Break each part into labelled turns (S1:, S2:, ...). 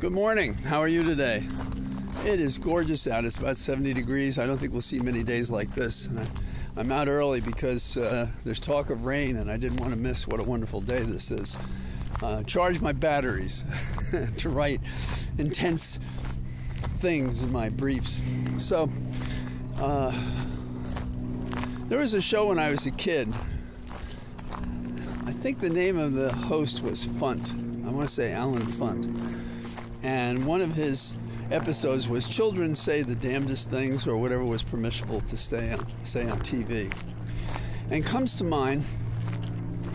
S1: Good morning. How are you today? It is gorgeous out. It's about 70 degrees. I don't think we'll see many days like this. I, am out early because uh, there's talk of rain, and I didn't want to miss what a wonderful day this is. Uh, charge my batteries to write intense things in my briefs. So, uh, there was a show when I was a kid. I think the name of the host was Funt. I want to say Allen Funt and one of his episodes was children say the damnedest things or whatever was permissible to say on, say on TV. And comes to mind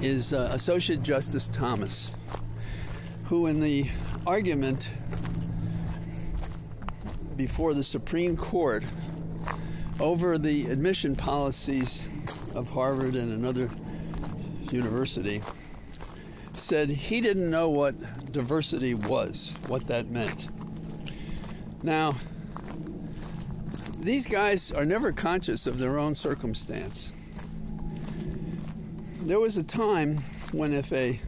S1: is uh, Associate Justice Thomas, who in the argument before the Supreme Court over the admission policies of Harvard and another university said he didn't know what diversity was, what that meant. Now, these guys are never conscious of their own circumstance. There was a time when if a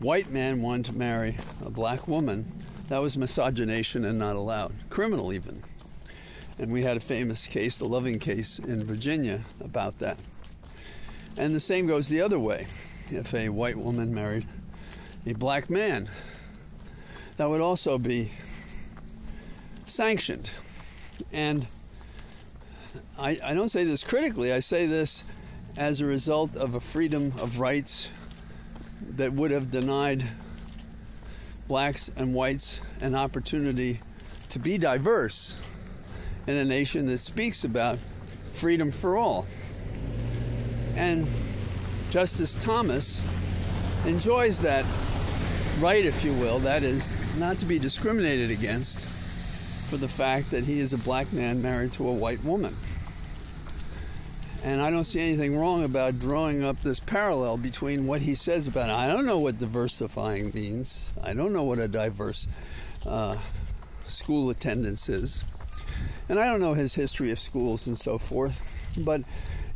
S1: white man wanted to marry a black woman, that was miscegenation and not allowed, criminal even. And we had a famous case, the Loving case in Virginia, about that. And the same goes the other way if a white woman married a black man. That would also be sanctioned. And I, I don't say this critically, I say this as a result of a freedom of rights that would have denied blacks and whites an opportunity to be diverse in a nation that speaks about freedom for all. And Justice Thomas enjoys that right, if you will, that is, not to be discriminated against for the fact that he is a black man married to a white woman. And I don't see anything wrong about drawing up this parallel between what he says about it. I don't know what diversifying means. I don't know what a diverse uh, school attendance is. And I don't know his history of schools and so forth. But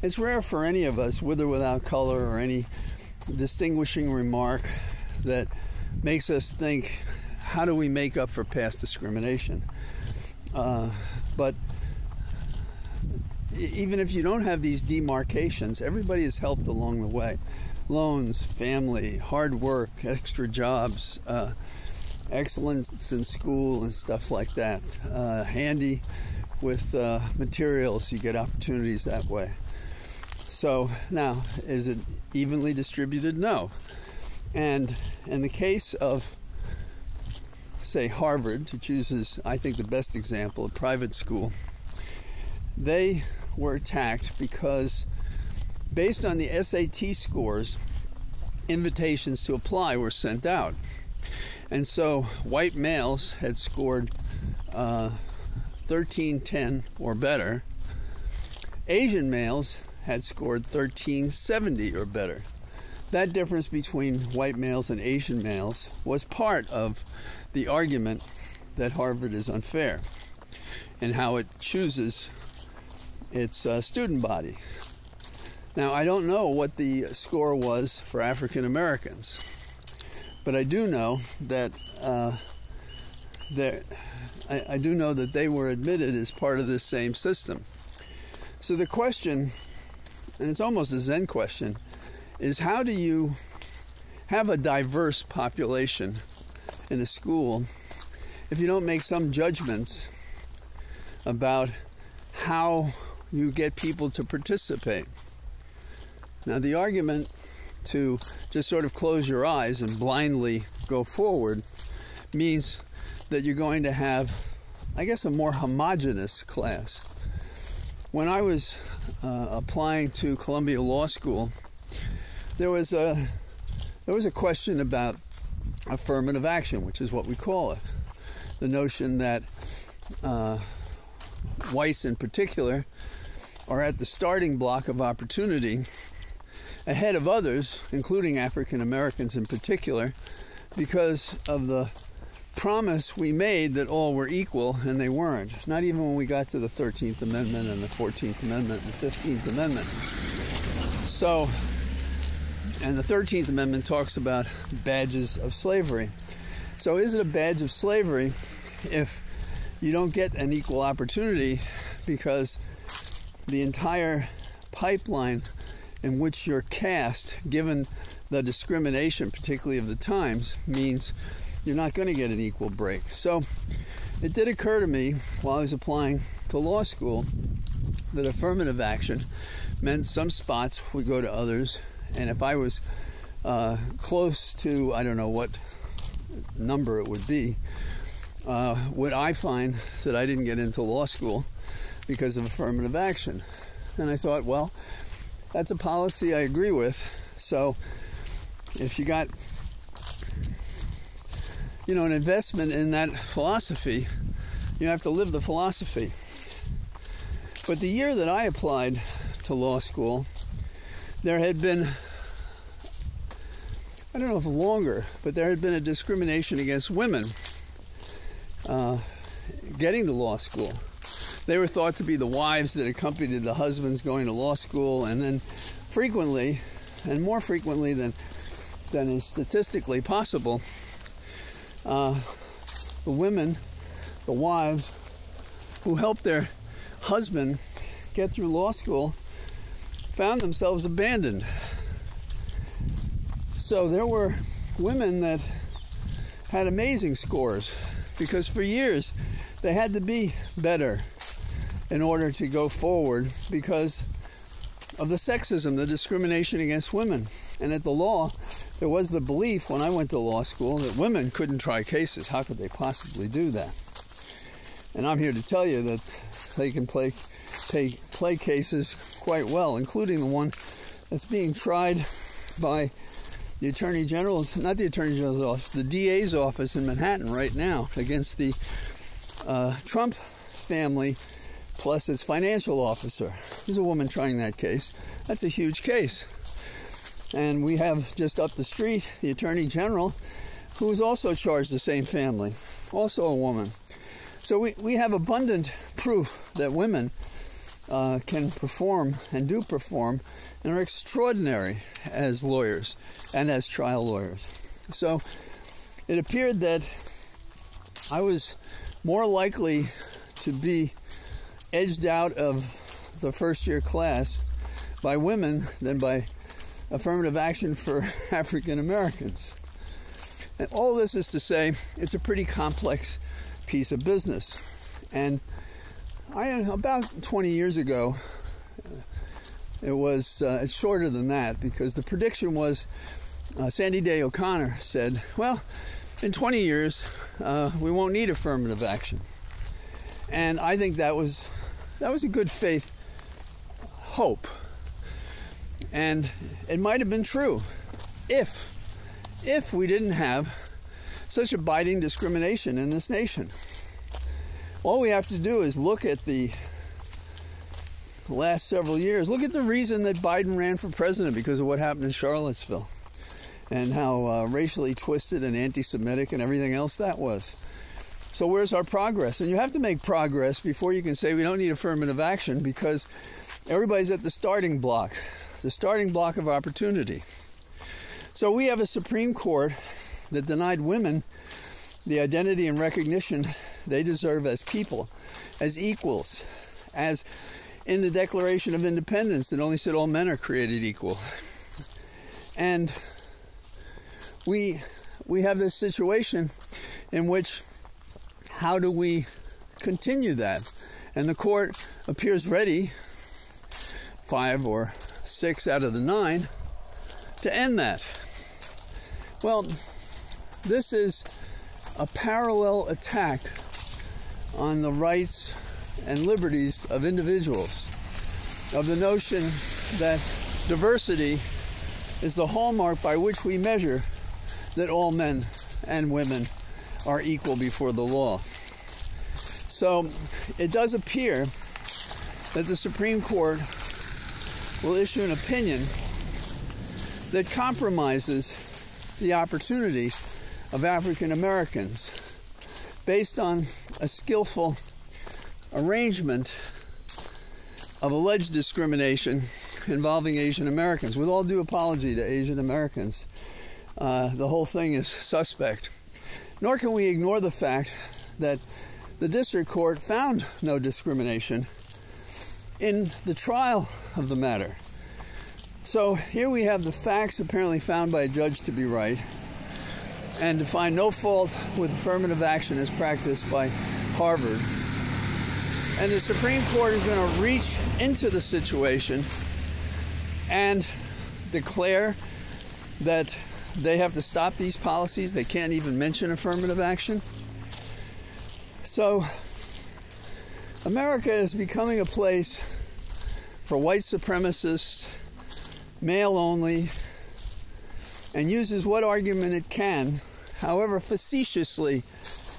S1: it's rare for any of us, with or without color or any distinguishing remark that makes us think, how do we make up for past discrimination? Uh, but even if you don't have these demarcations, everybody is helped along the way. Loans, family, hard work, extra jobs, uh, excellence in school, and stuff like that. Uh, handy with uh, materials, you get opportunities that way. So now, is it evenly distributed? No. And in the case of, say, Harvard, to choose as I think the best example, a private school, they were attacked because, based on the SAT scores, invitations to apply were sent out. And so, white males had scored uh, 1310 or better. Asian males had scored 1370 or better. That difference between white males and Asian males was part of the argument that Harvard is unfair and how it chooses its uh, student body. Now, I don't know what the score was for African Americans, but I do know that uh, I, I do know that they were admitted as part of this same system. So the question and it's almost a Zen question, is how do you have a diverse population in a school if you don't make some judgments about how you get people to participate? Now, the argument to just sort of close your eyes and blindly go forward means that you're going to have, I guess, a more homogenous class. When I was uh, applying to Columbia Law School, there was a there was a question about affirmative action, which is what we call it. The notion that uh, whites, in particular, are at the starting block of opportunity ahead of others, including African Americans in particular, because of the promise we made that all were equal, and they weren't. Not even when we got to the 13th Amendment and the 14th Amendment and the 15th Amendment. So, and the 13th Amendment talks about badges of slavery. So, is it a badge of slavery if you don't get an equal opportunity because the entire pipeline in which you're cast, given the discrimination, particularly of the times, means you're not going to get an equal break. So, it did occur to me while I was applying to law school that affirmative action meant some spots would go to others, and if I was uh, close to, I don't know what number it would be, uh, would I find that I didn't get into law school because of affirmative action? And I thought, well, that's a policy I agree with. So if you got, you know, an investment in that philosophy, you have to live the philosophy. But the year that I applied to law school, there had been, I don't know if longer, but there had been a discrimination against women uh, getting to law school. They were thought to be the wives that accompanied the husbands going to law school, and then frequently, and more frequently than than is statistically possible, uh, the women, the wives who helped their husband get through law school, found themselves abandoned. So there were women that had amazing scores because for years they had to be better in order to go forward because of the sexism, the discrimination against women. And that the law, there was the belief when I went to law school that women couldn't try cases. How could they possibly do that? And I'm here to tell you that they can play, play, play cases quite well, including the one that's being tried by the Attorney General's, not the Attorney General's office, the DA's office in Manhattan right now against the uh, Trump family plus its financial officer. There's a woman trying that case. That's a huge case. And we have just up the street the Attorney General, who is also charged the same family, also a woman. So we, we have abundant proof that women uh, can perform and do perform and are extraordinary as lawyers and as trial lawyers. So it appeared that I was more likely to be edged out of the first year class by women than by affirmative action for African Americans. And all this is to say, it's a pretty complex piece of business. And I, about 20 years ago, it was uh, it's shorter than that because the prediction was uh, Sandra Day O'Connor said, well, in 20 years, uh, we won't need affirmative action. And I think that was that was a good faith hope. And it might have been true if if we didn't have such abiding discrimination in this nation. All we have to do is look at the last several years. Look at the reason that Biden ran for president because of what happened in Charlottesville and how uh, racially twisted and anti Semitic and everything else that was. So, where's our progress? And you have to make progress before you can say we don't need affirmative action because everybody's at the starting block, the starting block of opportunity. So, we have a Supreme Court that denied women the identity and recognition they deserve as people, as equals, as in the Declaration of Independence that only said all men are created equal. And we we have this situation in which how do we continue that? And the court appears ready, five or six out of the nine, to end that. Well, this is a parallel attack on the rights and liberties of individuals, of the notion that diversity is the hallmark by which we measure that all men and women are equal before the law. So it does appear that the Supreme Court will issue an opinion that compromises the opportunity of African Americans based on a skillful arrangement of alleged discrimination involving Asian Americans. With all due apology to Asian Americans, uh, the whole thing is suspect. Nor can we ignore the fact that the district court found no discrimination in the trial of the matter. So here we have the facts apparently found by a judge to be right and to find no fault with affirmative action as practiced by Harvard. And the Supreme Court is going to reach into the situation and declare that they have to stop these policies. They can't even mention affirmative action. So, America is becoming a place for white supremacists, male only, and uses what argument it can, however facetiously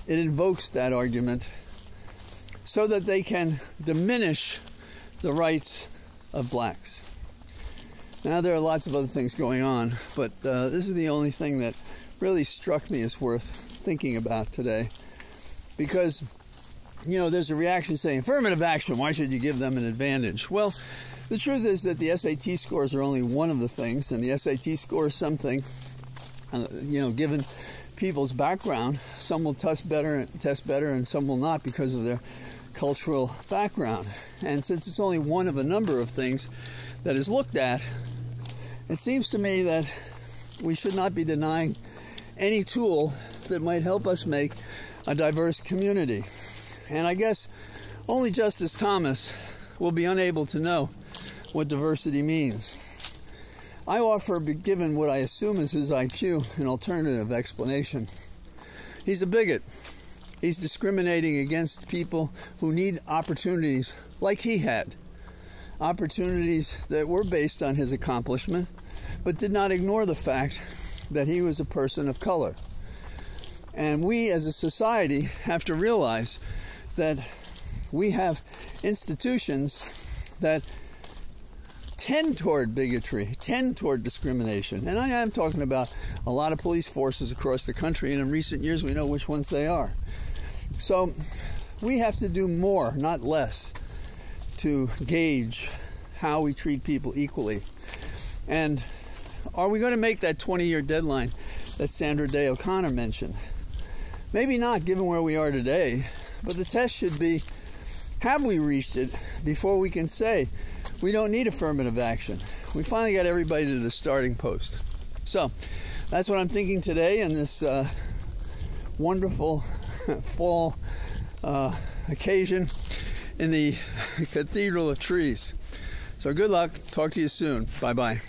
S1: it invokes that argument, so that they can diminish the rights of blacks. Now, there are lots of other things going on, but uh, this is the only thing that really struck me as worth thinking about today. Because, you know, there's a reaction saying, affirmative action, why should you give them an advantage? Well, the truth is that the SAT scores are only one of the things, and the SAT score is something, uh, you know, given people's background, some will test better, and test better, and some will not because of their cultural background. And since it's only one of a number of things that is looked at, it seems to me that we should not be denying any tool that might help us make a diverse community. And I guess only Justice Thomas will be unable to know what diversity means. I offer, given what I assume is his IQ, an alternative explanation. He's a bigot. He's discriminating against people who need opportunities like he had opportunities that were based on his accomplishment, but did not ignore the fact that he was a person of color. And we as a society have to realize that we have institutions that tend toward bigotry, tend toward discrimination. And I am talking about a lot of police forces across the country, and in recent years we know which ones they are. So we have to do more, not less, to gauge how we treat people equally. And are we going to make that 20 year deadline that Sandra Day O'Connor mentioned? Maybe not, given where we are today, but the test should be have we reached it before we can say we don't need affirmative action? We finally got everybody to the starting post. So that's what I'm thinking today in this uh, wonderful fall uh, occasion in the Cathedral of Trees. So good luck. Talk to you soon. Bye bye.